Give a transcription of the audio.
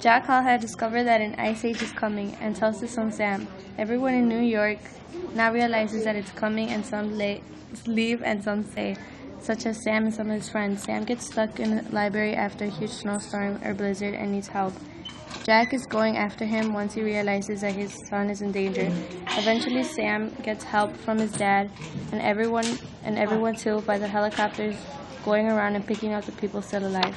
Jack Hall had discovered that an ice age is coming and tells his son Sam. Everyone in New York now realizes that it's coming and some leave and some stay, such as Sam and some of his friends. Sam gets stuck in the library after a huge snowstorm or blizzard and needs help. Jack is going after him once he realizes that his son is in danger. Eventually, Sam gets help from his dad, and everyone and everyone too by the helicopters going around and picking up the people still alive.